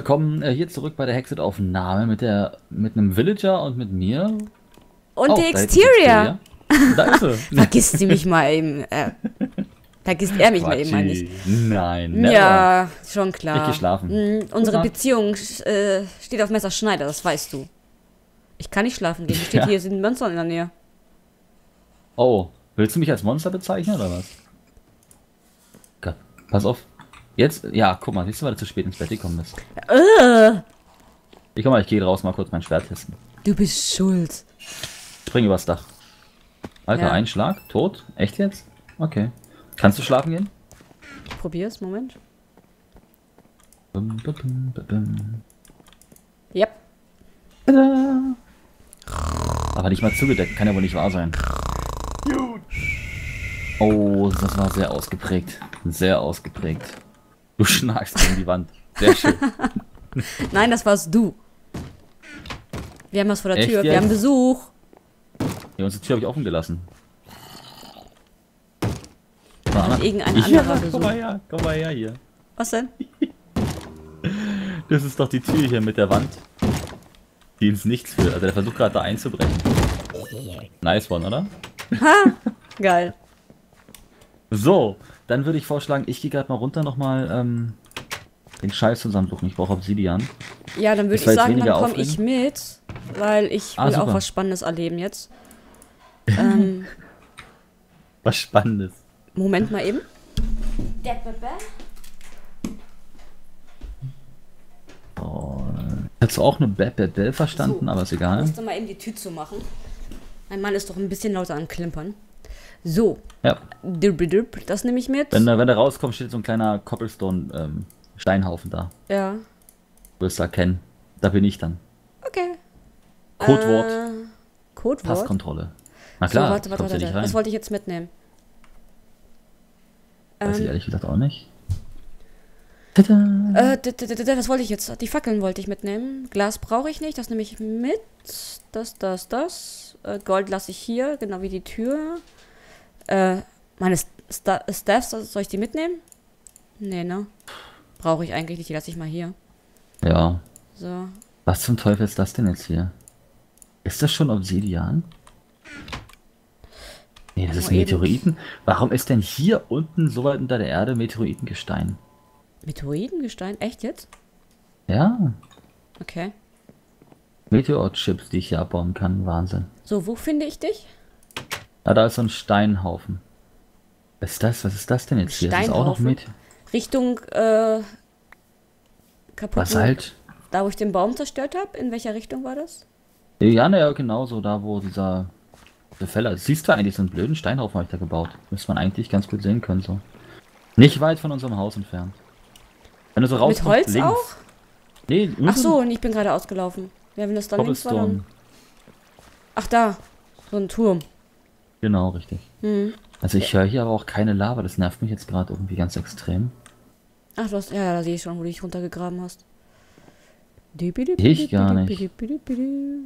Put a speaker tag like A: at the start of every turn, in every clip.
A: Willkommen äh, hier zurück bei der Hexet-Aufnahme mit der mit einem Villager und mit mir.
B: Und
A: Oh, ist
B: Exterior.
A: Da ist sie.
B: Vergisst sie mich mal eben. Äh, vergisst er mich mal eben
A: Quatschi.
B: nicht.
A: Nein, never.
B: Ja, schon klar.
A: Nicht geschlafen.
B: Mm, unsere
A: mal.
B: Beziehung äh, steht auf Messerschneider, das weißt du. Ich kann nicht schlafen gehen. Steht
A: Ja.
B: hier sind Monster in der Nähe.
A: Oh, willst du mich als Monster bezeichnen oder was? Gott, pass auf. Jetzt, ja, guck mal, siehst du, weil du zu spät ins Bett gekommen bist.
B: Äh,
A: Ich komm mal, ich gehe raus mal kurz mein Schwert testen.
B: du bist schuld.
A: Spring übers Dach. Alter,
B: Ja.
A: ein Schlag, tot? Echt jetzt? Okay. Kannst du schlafen gehen?
B: Ich probier's, Moment.
A: Bum, bum, bum, bum, bum.
B: Yep.
A: Tada. Aber nicht mal zugedeckt, kann ja wohl nicht wahr sein. Oh, das war sehr ausgeprägt. Sehr ausgeprägt. Du schnarchst gegen die Wand. Sehr schön.
B: Nein, das warst du. Wir haben was vor der
A: Echt
B: Tür. Wir
A: jetzt?
B: haben Besuch.
A: Ja, unsere Tür habe ich offen gelassen.
B: Hat irgendein
A: ja,
B: anderer
A: komm
B: Besuch.
A: mal her, komm mal her hier.
B: Was denn?
A: Das ist doch die Tür hier mit der Wand. Die ins Nichts führt. Also der versucht gerade da einzubrechen. Nice one, oder?
B: Geil.
A: So, dann würde ich vorschlagen, ich gehe gerade mal runter nochmal ähm, den Scheiß zusammensuchen. Ich brauche Obsidian.
B: Ja, dann würde ich sagen, dann komme ich mit, weil ich
A: Ah,
B: will auch
A: super.
B: was Spannendes erleben jetzt. ähm,
A: Was Spannendes.
B: Moment mal eben.
A: Oh, hast du auch eine Bell, verstanden,
B: So.
A: aber ist
B: Ich
A: egal.
B: musste mal eben die Tür zu machen. Mein Mann ist doch ein bisschen lauter am Klimpern. So,
A: Ja,
B: das nehme ich mit.
A: wenn, er- wenn er rauskommt, steht so ein kleiner Cobblestone-Steinhaufen da.
B: Ja,
A: Wirst du erkennen. Da bin ich dann.
B: okay.
A: Codewort,
B: Äh, Codewort?
A: Passkontrolle. Na
B: So,
A: klar,
B: warte,
A: du
B: warte, warte.
A: nicht rein.
B: Was wollte ich jetzt mitnehmen?
A: Weiß ich
B: Ähm,
A: ehrlich gesagt auch nicht. Tada!
B: äh, was wollte ich jetzt? Die Fackeln wollte ich mitnehmen. Glas brauche ich nicht, das nehme ich mit. Das, das, das. Äh, Gold lasse ich hier, genau wie die Tür. Äh, meine St Sta Staffs, soll ich die mitnehmen? Nee, ne? Brauche ich eigentlich nicht, die lasse ich mal hier.
A: Ja,
B: So.
A: was zum Teufel ist das denn jetzt hier? Ist das schon Obsidian? Nee, das ist
B: Mal eben.
A: Meteoriten. Warum ist denn hier unten, so weit unter der Erde, Meteoritengestein?
B: Meteoritengestein? Echt jetzt?
A: Ja,
B: Okay.
A: Meteorchips, die ich hier abbauen kann. Wahnsinn.
B: So, wo finde ich dich?
A: Ah, da ist so ein Steinhaufen. Was ist das? Was ist das denn jetzt hier? Das ist auch noch
B: Steinhaufen?
A: mit
B: Richtung, äh, kaputt.
A: Basalt.
B: Da, wo ich den Baum zerstört habe? In welcher Richtung war das?
A: Ja, naja, genau so, da wo dieser, dieser Feller. Siehst du eigentlich so einen blöden Steinhaufen habe ich da gebaut. Müsste man eigentlich ganz gut sehen können, so. Nicht weit von unserem Haus entfernt. Wenn du so
B: Mit
A: rauskommst,
B: Holz
A: links.
B: auch?
A: Nee,
B: Ach so, und ich bin gerade ausgelaufen. Ja, wenn das da links war, dann... Ach, da. So ein Turm.
A: Genau, richtig.
B: Hm.
A: Also ich höre hier aber auch keine Lava, das nervt mich jetzt gerade irgendwie ganz extrem.
B: Ach, du hast... Ja, ja, da sehe ich schon, wo du dich runtergegraben hast.
A: Ich gar nicht. Ja,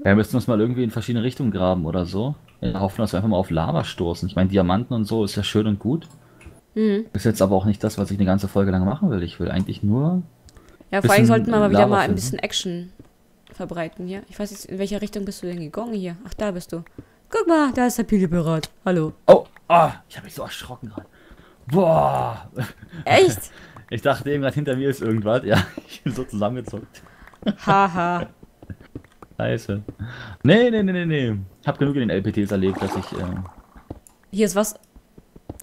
A: wir müssen uns mal irgendwie in verschiedene Richtungen graben oder so. Der Hoffnung, dass wir einfach mal auf Lava stoßen. Ich meine, Diamanten und so ist ja schön und gut.
B: Hm.
A: Ist jetzt aber auch nicht das, was ich eine ganze Folge lang machen will. Ich will eigentlich nur.
B: Ja, vor allem sollten wir mal wieder
A: Lava
B: mal ein
A: finden.
B: bisschen Action verbreiten hier. Ich weiß jetzt, in welcher Richtung bist du denn gegangen hier? Ach, da bist du. Guck mal, da ist der Pilepirat. Hallo.
A: Oh, ah, ich habe mich so erschrocken gerade. Boah.
B: Echt?
A: Ich dachte eben gerade hinter mir ist irgendwas. Ja, ich bin so zusammengezuckt.
B: Haha.
A: Scheiße. Nee, nee, nee, nee, nee. Hab genug in den LPTs erlebt, dass ich. Äh,
B: Hier ist was.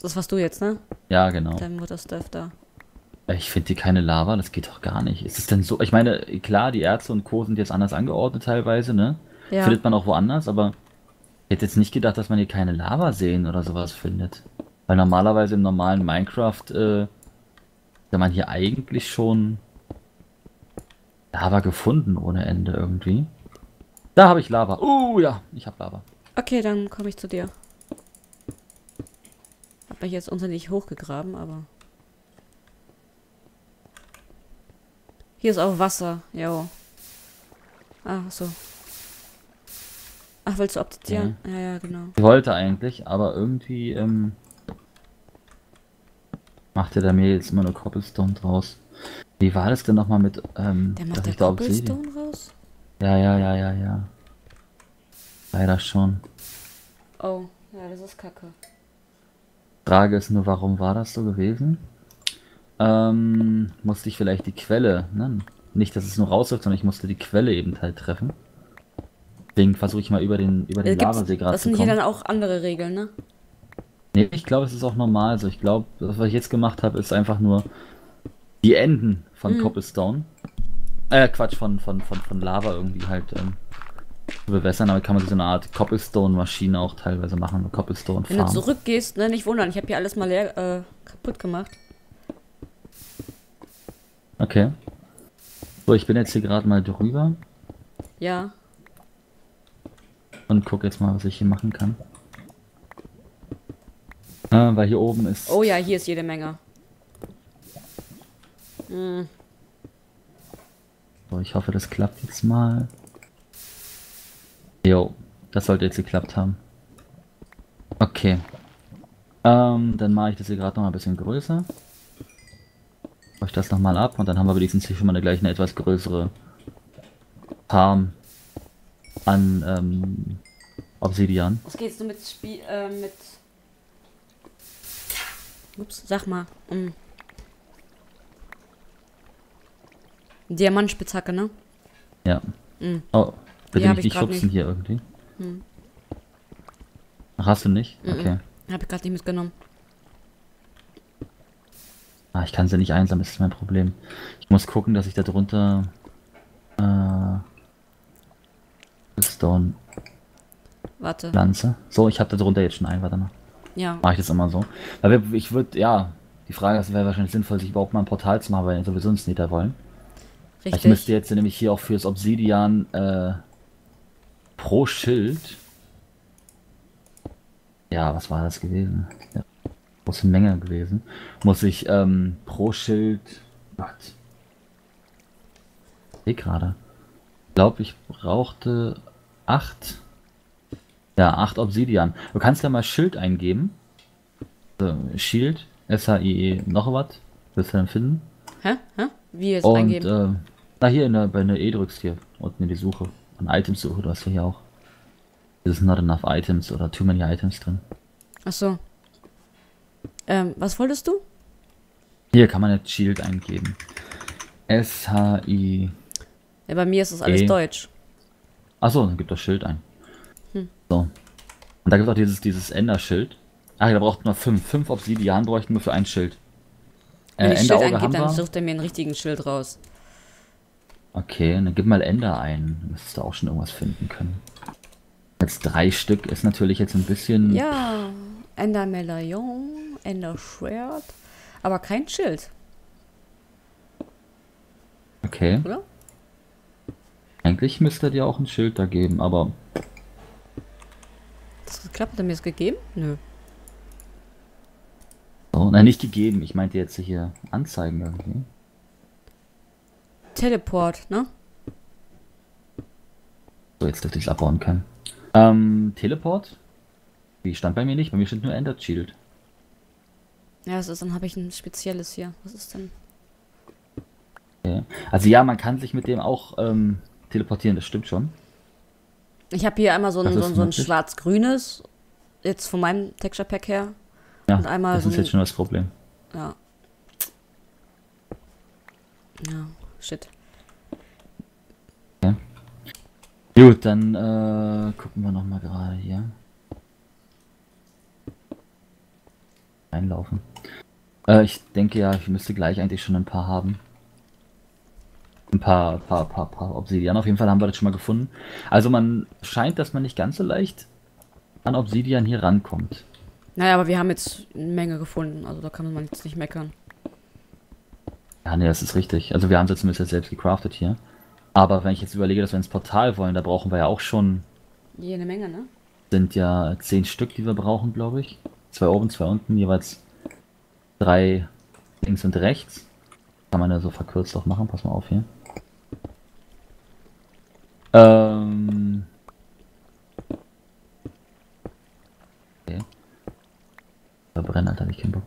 B: Das warst du jetzt, ne?
A: ja, genau.
B: Dein Mutterstuff da.
A: Ich finde hier keine Lava, das geht doch gar nicht. Ist es denn so? Ich meine, klar, die Ärzte und Co. sind jetzt anders angeordnet teilweise, ne?
B: Ja.
A: Findet man auch woanders, aber ich hätte jetzt nicht gedacht, dass man hier keine Lava sehen oder sowas findet. Weil normalerweise im normalen Minecraft, äh, hat man hier eigentlich schon Lava gefunden ohne Ende irgendwie. Da habe ich Lava. Uh, ja, ich habe Lava.
B: Okay, dann komme ich zu dir. Hab mich jetzt unter nicht hochgegraben, aber. Hier ist auch Wasser, jo. Ah, so. Ach, willst du optizieren? Ja, ja, genau.
A: Ich wollte eigentlich, aber irgendwie, ähm, macht er da mir jetzt immer nur Cobblestone draus. Wie war das denn nochmal mit, ähm,
B: Der macht der
A: da
B: Cobblestone raus?
A: Ja, ja, ja, ja, ja. Leider schon.
B: Oh, ja, das ist kacke.
A: Frage ist nur, warum war das so gewesen? Ähm, musste ich vielleicht die Quelle, ne? Nicht, dass es nur rausläuft, sondern ich musste die Quelle eben halt treffen. Deswegen versuche ich mal über den, über den Lavasee gerade
B: das
A: zu
B: sind hier
A: kommen.
B: dann auch andere Regeln, ne?
A: Nee, ich glaube, es ist auch normal. Also ich glaube, das, was ich jetzt gemacht habe, ist einfach nur die Enden von
B: Mhm.
A: Cobblestone. Äh, Quatsch, von, von, von, von Lava irgendwie halt ähm, zu bewässern. Aber kann man sich so eine Art Cobblestone-Maschine auch teilweise machen. Eine
B: Wenn du zurückgehst, ne, nicht wundern, ich habe hier alles mal leer, äh, kaputt gemacht.
A: Okay. So, ich bin jetzt hier gerade mal drüber
B: Ja,
A: und gucke jetzt mal, was ich hier machen kann. Äh, weil hier oben ist.
B: oh ja, hier ist jede Menge. Hm,
A: So, ich hoffe, das klappt jetzt mal. Jo, das sollte jetzt geklappt haben. Okay. Ähm, dann mache ich das hier gerade noch mal ein bisschen größer. Mache ich das nochmal ab und dann haben wir wenigstens hier schon mal eine gleich eine etwas größere Farm an ähm, Obsidian.
B: was geht's du mit Spiel, äh, mit... Ups, sag mal. Um. Diamantspitzhacke, ne?
A: Ja.
B: Mhm.
A: Oh, bitte
B: Die ich
A: nicht
B: grad
A: schubsen
B: nicht.
A: hier irgendwie.
B: Hm.
A: Ach, hast du nicht?
B: Mhm.
A: Okay.
B: Hab ich gerade nicht mitgenommen.
A: Ah, ich kann sie nicht einsammeln, das ist mein Problem. Ich muss gucken, dass ich da drunter äh, Stone
B: Warte.
A: pflanze. So, ich habe da drunter jetzt schon ein, warte mal.
B: Ja.
A: Mache ich das immer so. Weil wir, ich würde, ja, die Frage ist, wäre wahrscheinlich sinnvoll, sich überhaupt mal ein Portal zu machen, weil wir sowieso ins Nether wollen. Ich
B: Richtig.
A: müsste jetzt nämlich hier auch fürs Obsidian äh, pro Schild. Ja, was war das gewesen? Ja, große Menge gewesen. Muss ich ähm, pro Schild. Gott. Ich sehe gerade. Ich glaube, ich brauchte acht. Ja, acht Obsidian. Du kannst ja mal Schild eingeben. So, Shield, S-H-I-E, noch was. Wirst du dann finden.
B: Hä? Hä? Wie jetzt
A: Und
B: eingeben?
A: äh, na hier in der, bei der E drückst hier unten in die Suche. An Items suche, du hast ja hier auch. Das ist not enough items oder too many items drin.
B: Ach so. Ähm, was wolltest du?
A: Hier kann man jetzt Shield eingeben. S-H-I.
B: Ja, bei mir ist das alles
A: E.
B: Deutsch.
A: Achso, dann gibt das Schild ein.
B: Hm.
A: So. Und da gibt es auch dieses, dieses Ender-Schild. Ah, da braucht man fünf. Fünf Obsidian bräuchten wir für ein Schild.
B: Wenn
A: Äh,
B: ich Schild
A: haben
B: dann sucht er mir einen richtigen Schild raus.
A: Okay, dann gib mal Ender ein. Du müsstest da auch schon irgendwas finden können. Jetzt drei Stück ist natürlich jetzt ein bisschen.
B: Ja, Ender Medaillon, Ender Schwert, aber kein Schild,
A: Okay.
B: oder?
A: Eigentlich müsste dir auch ein Schild da geben, aber
B: Das geklappt, hat er mir das gegeben? Nö.
A: so, nein, nicht gegeben. Ich meinte jetzt hier anzeigen irgendwie.
B: Teleport, ne?
A: So, jetzt dürfte ich es abbauen können. Ähm, Teleport? Wie stand bei mir nicht? Bei mir steht nur Ender Shield.
B: Ja, das ist, dann habe ich ein spezielles hier. Was ist denn?
A: Okay. Also ja, man kann sich mit dem auch ähm, teleportieren, das stimmt schon.
B: Ich habe hier einmal so ein, so, so ein schwarz-grünes, jetzt von meinem Texture Pack her.
A: Ja,
B: Und einmal
A: das
B: so
A: ist jetzt schon das Problem.
B: Ja. Ja, shit.
A: Gut, dann äh, gucken wir noch mal gerade hier. Einlaufen. Äh, ich denke ja, ich müsste gleich eigentlich schon ein paar haben. Ein paar, paar, paar, paar Obsidian. Auf jeden Fall haben wir das schon mal gefunden. Also man scheint, dass man nicht ganz so leicht an Obsidian hier rankommt.
B: Naja, aber wir haben jetzt eine Menge gefunden, also da kann man jetzt nicht meckern.
A: Ja, nee, das ist richtig. Also wir haben jetzt zumindest jetzt selbst gecraftet hier. Aber wenn ich jetzt überlege, dass wir ins Portal wollen, da brauchen wir ja auch schon,
B: Jede Menge, ne?
A: sind ja zehn Stück, die wir brauchen, glaube ich. Zwei oben, zwei unten, jeweils drei links und rechts. Kann man ja so verkürzt auch machen, pass mal auf hier. da habe ich keinen Bock.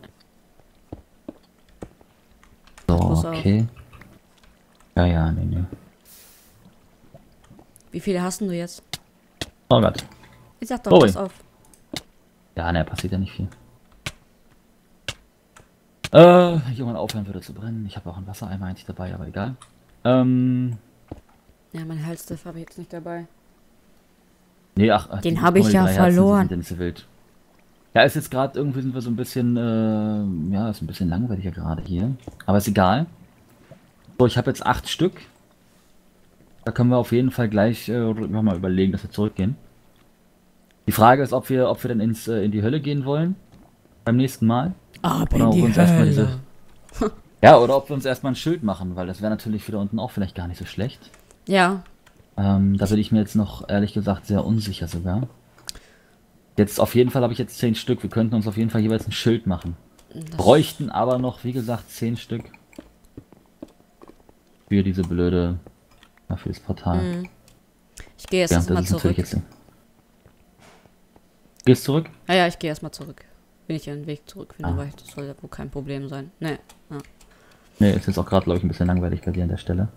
A: So,
B: okay. Ja,
A: ja, nee, nee.
B: Wie viele hast du jetzt?
A: Oh Gott.
B: Ich sag doch,
A: oh,
B: pass auf.
A: Ja, ne, passiert ja nicht viel. Äh, wenn ich irgendwann aufhören würde zu brennen. Ich habe auch ein Wassereimer eigentlich dabei, aber egal. Ähm.
B: Ja, mein Halstift habe ich jetzt nicht dabei.
A: Nee, ach,
B: den habe ich ja
A: verloren. Herzen, sind so wild. Ja, ist jetzt gerade irgendwie sind wir so ein bisschen, äh, ja, ist ein bisschen langweiliger gerade hier. Aber ist egal. So, ich habe jetzt acht Stück. Da können wir auf jeden Fall gleich äh, mal überlegen, dass wir zurückgehen. Die Frage ist, ob wir, ob wir dann ins, äh, in die Hölle gehen wollen. Beim nächsten Mal.
B: Ab
A: Oder ob wir uns erstmal diese. Ja, oder ob wir uns erstmal ein Schild machen, weil das wäre natürlich wieder unten auch vielleicht gar nicht so schlecht.
B: Ja,
A: Ähm, da bin ich mir jetzt noch ehrlich gesagt sehr unsicher sogar. Jetzt auf jeden Fall habe ich jetzt zehn Stück. Wir könnten uns auf jeden Fall jeweils ein Schild machen.
B: das-
A: Bräuchten aber noch, wie gesagt, zehn Stück. Für diese blöde. Ja, für das Portal.
B: Hm. ich gehe jetzt
A: ja,
B: erstmal zurück.
A: jetzt. Gehst zurück?
B: Ja, ja, ich gehe erstmal zurück. Wenn ich den Weg zurück finde,
A: Ah.
B: weil das soll ja wohl kein Problem sein. Nee. Ja.
A: Ne, ist jetzt auch gerade, glaube ich, ein bisschen langweilig bei dir an der Stelle.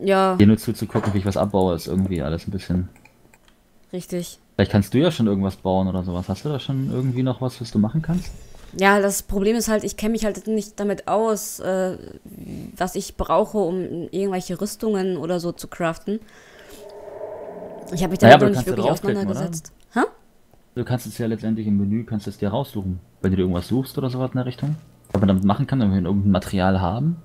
B: ja,
A: Dir nur zuzugucken, wie ich was abbaue, ist irgendwie alles ein bisschen.
B: richtig.
A: Vielleicht kannst du ja schon irgendwas bauen oder sowas. Hast du da schon irgendwie noch was, was du machen kannst?
B: Ja, das Problem ist halt, ich kenne mich halt nicht damit aus, äh, was ich brauche, um irgendwelche Rüstungen oder so zu craften. Ich habe mich
A: Naja,
B: damit
A: aber
B: noch
A: du
B: nicht wirklich auseinandergesetzt. Hä?
A: Du kannst es ja letztendlich im Menü, kannst es dir raussuchen. Wenn du dir irgendwas suchst oder sowas in der Richtung. Was man damit machen kann, wenn wir irgendein Material haben.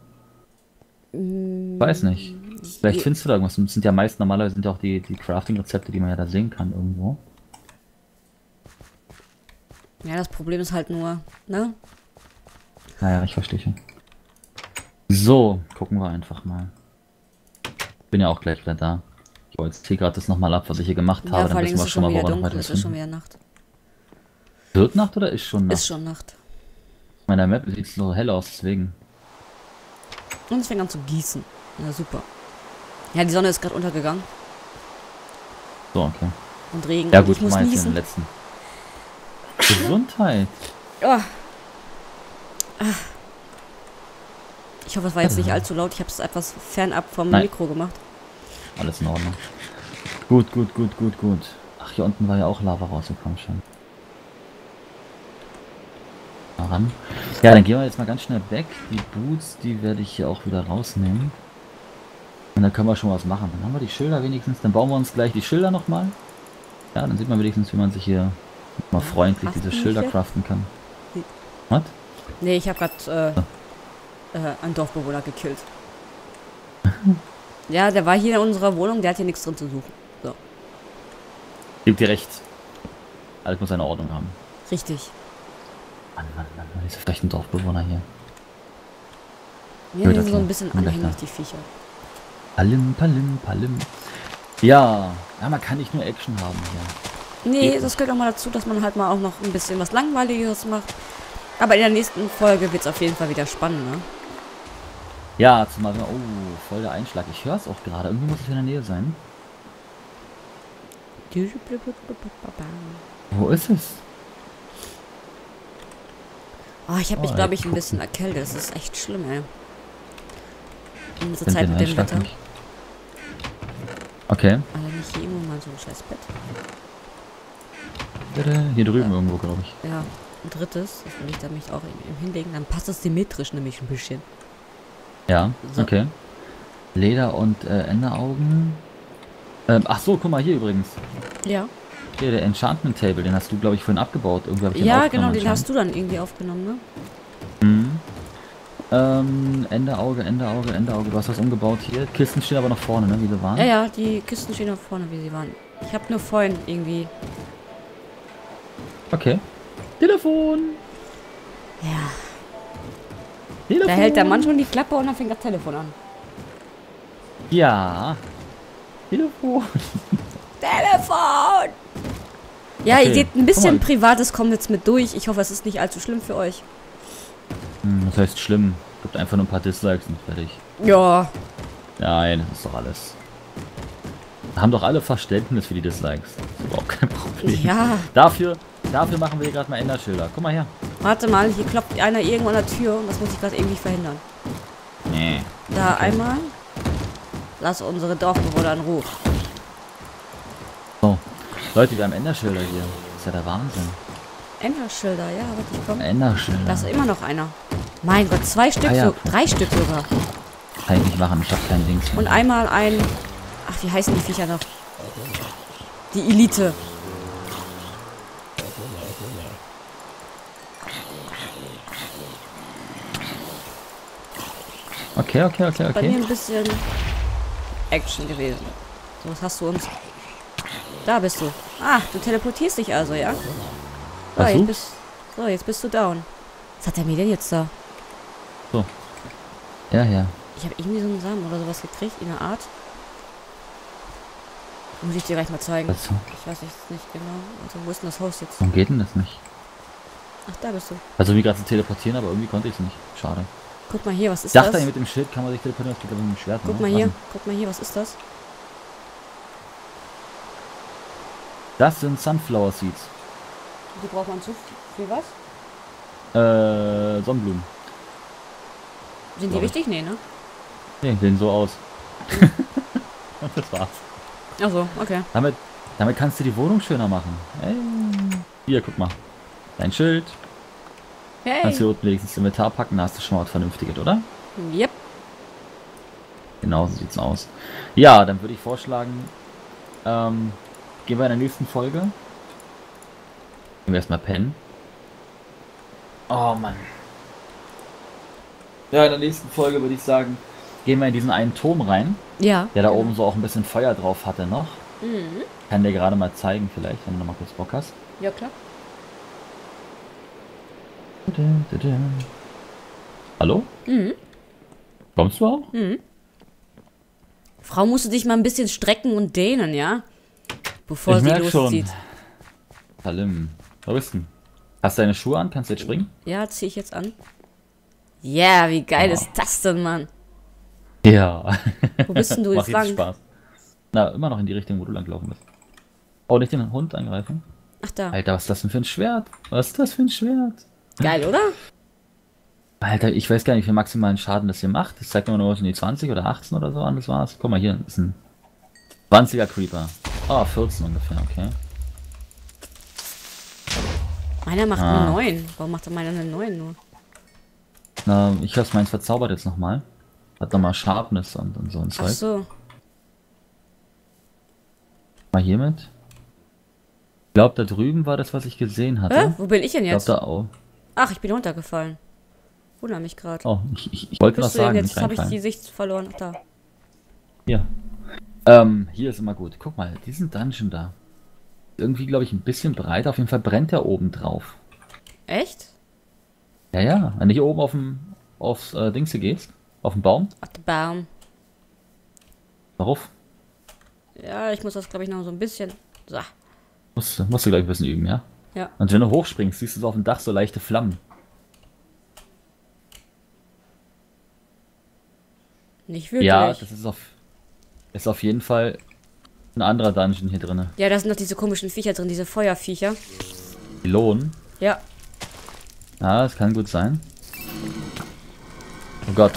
A: Weiß nicht. Vielleicht findest du da irgendwas. Das sind ja meist normalerweise sind ja auch die, die Crafting-Rezepte, die man ja da sehen kann irgendwo.
B: Ja, das Problem ist halt nur, ne?
A: Naja, ich verstehe schon. So, gucken wir einfach mal. Bin ja auch gleich wieder da. Ich wollte jetzt hier gerade das nochmal ab, was ich hier gemacht
B: Ja,
A: habe. Dann wissen wir schon mal, woran wir heute
B: schon wieder Nacht.
A: Wird Nacht oder ist schon Nacht?
B: Ist schon Nacht.
A: Meiner Map sieht so hell aus, deswegen.
B: Und es fängt an zu gießen. Ja, super. Ja, die Sonne ist gerade untergegangen.
A: So, okay.
B: Und Regen.
A: Ja gut,
B: ich muss
A: mal jetzt den
B: niesen.
A: letzten. Gesundheit.
B: Oh. Ah. Ich hoffe, es war jetzt nicht allzu laut. Ich habe es etwas fernab vom
A: Nein.
B: Mikro gemacht.
A: Alles in Ordnung. Gut, gut, gut, gut, gut. Ach, hier unten war ja auch Lava rausgekommen schon. Mal ran. Ja, dann gehen wir jetzt mal ganz schnell weg. Die Boots, die werde ich hier auch wieder rausnehmen. Und dann können wir schon was machen. Dann haben wir die Schilder wenigstens. Dann bauen wir uns gleich die Schilder nochmal. Ja, dann sieht man wenigstens, wie man sich hier mal freundlich diese Schilder
B: hier?
A: craften kann. Was?
B: Nee, ich habe gerade äh, äh, einen Dorfbewohner gekillt. ja, der war hier in unserer Wohnung, der hat hier nichts drin zu suchen. So,
A: Gebt dir recht. Alles muss seine Ordnung haben.
B: richtig.
A: Mann, Mann, Mann, Mann, diese frechen Dorfbewohner hier.
B: Ja, die sind so ein bisschen anhänglich, die Viecher.
A: Palim, palim, palim. Ja, ja, man kann nicht nur Action haben hier.
B: Nee,
A: Geht
B: das gehört auch mal dazu, dass man halt mal auch noch ein bisschen was Langweiliges macht. Aber in der nächsten Folge wird es auf jeden Fall wieder spannend, ne?
A: Ja, zumal, wir- oh, voll der Einschlag. Ich höre es auch gerade. Irgendwie muss es in der Nähe sein. Wo ist es?
B: Oh, ich habe mich,
A: Oh,
B: glaube ich, ein bisschen erkältet. Das ist echt schlimm, ey. In dieser Zeit mit dem Wetter.
A: nicht? Okay.
B: Aber nicht hier irgendwo mal so ein scheiß Bett.
A: Hier drüben irgendwo, glaube ich.
B: Ja, ein drittes. Das will ich da mich auch hinlegen. Dann passt es symmetrisch nämlich ein bisschen.
A: Ja,
B: So.
A: okay. Leder und äh, Enderaugen. Ähm, ach so, guck mal hier übrigens.
B: Ja.
A: Hier, der Enchantment Table, den hast du, glaube ich, vorhin abgebaut. Irgendwie ich
B: Ja, genau, den hast du dann irgendwie aufgenommen, ne?
A: Ähm, Enderauge, Enderauge, Enderauge. Du hast was umgebaut hier. Kisten stehen aber noch vorne, ne, wie sie waren.
B: Ja, ja, die Kisten stehen noch vorne, wie sie waren. Ich habe nur vorhin irgendwie.
A: Okay. Telefon!
B: Ja.
A: Telefon!
B: Da hält der Mann schon die Klappe und dann fängt das Telefon an.
A: Ja. Telefon.
B: Telefon! Ja,
A: Okay,
B: ihr seht, ein bisschen. Privates kommt jetzt mit durch. Ich hoffe, es ist nicht allzu schlimm für euch.
A: Hm, das heißt schlimm. Gibt einfach nur ein paar Dislikes und fertig.
B: Ja.
A: Nein, das ist doch alles. Haben doch alle Verständnis für die Dislikes. Das ist überhaupt kein Problem.
B: Ja.
A: Dafür, dafür machen wir hier gerade mal Enderschilder. Guck mal her.
B: Warte mal, hier klopft einer irgendwo an der Tür und das muss ich gerade irgendwie verhindern.
A: Nee.
B: Da einmal. Lass unsere Dorfbewohner in Ruhe.
A: Leute, wir haben Enderschilder hier. Das ist ja der Wahnsinn.
B: Enderschilder, ja, wirklich, komm.
A: Enderschilder.
B: Da ist immer noch einer. Mein Gott, zwei Stück,
A: Ah, ja.
B: so, drei Stück sogar.
A: Kann ich nicht machen, ich hab kein Dings mehr.
B: Und einmal ein. Ach, wie heißen die Viecher noch? Die Elite.
A: Okay, okay, okay,
B: Bei mir
A: okay.
B: ein bisschen Action gewesen. So, was hast du uns? Da bist du. Ah, du teleportierst dich also, ja? So, jetzt bist, so, jetzt bist du down. Was hat der mir denn jetzt da?
A: Ja, ja.
B: Ich habe irgendwie so einen Samen oder sowas gekriegt, in der Art. Muss ich dir gleich mal zeigen.
A: Also,
B: Ich weiß jetzt nicht genau. Also, wo ist denn das Haus jetzt?
A: warum geht denn das nicht?
B: Ach, da bist du.
A: Also wie gerade zu teleportieren, aber irgendwie konnte ich es nicht. Schade.
B: Guck mal hier, was ist
A: dachte,
B: das?
A: mit dem Schild kann man sich teleportieren, das geht aber mit dem Schwert.
B: Guck
A: ne?
B: mal hier, guck mal hier, was ist das?
A: Das sind Sunflower Seeds.
B: Die braucht man zu für was?
A: Äh, Sonnenblumen.
B: Sind die wichtig? Nee, ne?
A: Nee, sehen so aus. Und das war's.
B: Ach so, okay.
A: Damit, damit kannst du die Wohnung schöner machen. Ey. Hier, guck mal. Dein Schild. Kannst du
B: Hey.
A: hier unten wenigstens ins Inventar packen, da hast du schon mal was Vernünftiges, oder?
B: Yep.
A: Genau so sieht's aus. Ja, dann würde ich vorschlagen, ähm, gehen wir in der nächsten Folge. Gehen wir erstmal pennen. Oh Mann. Ja, in der nächsten Folge würde ich sagen, gehen wir in diesen einen Turm rein,
B: Ja.
A: der da
B: genau.
A: oben so auch ein bisschen Feuer drauf hatte noch.
B: Mhm.
A: Kann dir gerade mal zeigen vielleicht, wenn du noch mal kurz Bock hast.
B: Ja, klar.
A: Hallo?
B: Mhm.
A: Kommst du auch?
B: Mhm. Frau musste dich mal ein bisschen strecken und dehnen, ja? Bevor
A: Ich
B: sie
A: merk schon.
B: loszieht.
A: Salim. Wo bist du? Hast du deine Schuhe an? Kannst du jetzt springen?
B: Ja, zieh ich jetzt an. Ja, yeah, wie geil
A: Oh.
B: ist das denn, Mann?
A: Ja.
B: Wo bist denn du jetzt lang?
A: Spaß. Na, immer noch in die Richtung, wo du lang gelaufen bist. Oh, nicht den Hund angreifen.
B: Ach da.
A: Alter, was ist das denn für ein Schwert? Was ist das für ein Schwert?
B: Geil, oder?
A: Alter, ich weiß gar nicht, wie viel maximalen Schaden das hier macht. Das zeigt mir nur was in die 20 oder 18 oder so an, das war's. Guck mal, hier ist ein 20er Creeper. Ah, 14 ungefähr, okay.
B: Meiner macht
A: Ah.
B: nur 9. Warum macht er meiner eine 9 nur?
A: Na, ich hab's meins verzaubert jetzt nochmal. Hat nochmal Sharpness und, und so ein
B: Ach
A: Zeug.
B: so.
A: Mal hiermit. Ich glaube, da drüben war das, was ich gesehen hatte.
B: Hä? Wo bin ich denn
A: Ich glaube,
B: jetzt?
A: da auch.
B: Ach, ich bin runtergefallen. Wundere mich gerade.
A: Oh, ich, ich, ich wollte was sagen,
B: jetzt? habe ich die. Sicht verloren. Ach, da.
A: Hier. Ähm, hier ist immer gut. Guck mal, diesen Dungeon da. Irgendwie, glaube ich, ein bisschen breit. Auf jeden Fall brennt der oben drauf.
B: Echt?
A: Ja, ja. Wenn du hier oben auf dem, aufs äh, Dings hier gehst, auf den Baum,
B: Ach, der Baum.
A: darauf,
B: Ja, ich muss das, glaube ich, noch so ein bisschen. So.
A: musst, du- musst du gleich ein bisschen üben, ja?
B: Ja.
A: Und wenn du hochspringst, siehst du so auf dem Dach so leichte Flammen.
B: Nicht wirklich.
A: Ja,
B: Ja,
A: das ist auf, ist auf jeden Fall ein anderer Dungeon hier drin.
B: da sind noch diese komischen Viecher drin, diese Feuerviecher.
A: Die lohnen.
B: Ja.
A: Ja, das kann gut sein. Oh Gott,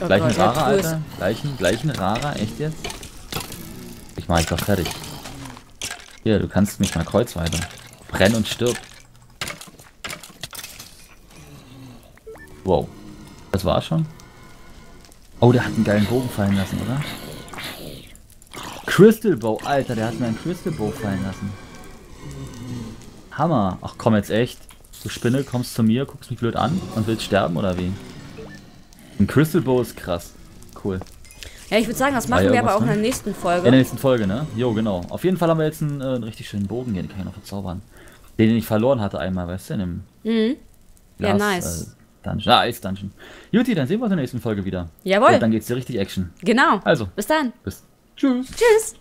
B: Oh
A: gleich ein
B: Gott, es.
A: Alter. Gleich ein, gleich ein Rara, echt jetzt? Ich mach ich doch fertig. Hier, du kannst mich mal kreuzweise. Brenn und stirb. Wow. Das war schon? Oh, der hat einen geilen Bogen fallen lassen, oder? Crystal Bow, Alter, der hat mir einen Crystal Bow fallen lassen. Hammer. Ach komm jetzt echt. Du Spinne, kommst zu mir, guckst mich blöd an und willst sterben oder wie? Ein Crystal Bow ist krass. Cool.
B: Ja, ich würde sagen, das
A: War
B: machen
A: ja
B: wir aber auch in
A: irgendwas,
B: der
A: ne?
B: nächsten
A: In
B: Folge.
A: der nächsten Folge, ne? Jo, genau. Auf jeden Fall haben wir jetzt einen, äh, einen richtig schönen Bogen hier, den kann ich noch verzaubern. Den, den ich verloren hatte einmal, weißt du, in dem
B: Mhm. Ja,
A: Glas,
B: nice.
A: Äh, Dungeon. Ah, Ice Dungeon. Juti, dann sehen wir uns in der nächsten Folge wieder.
B: Jawohl.
A: Und dann geht's dir richtig Action.
B: Genau.
A: Also,
B: Bis dann.
A: bis. Tschüss.
B: Tschüss.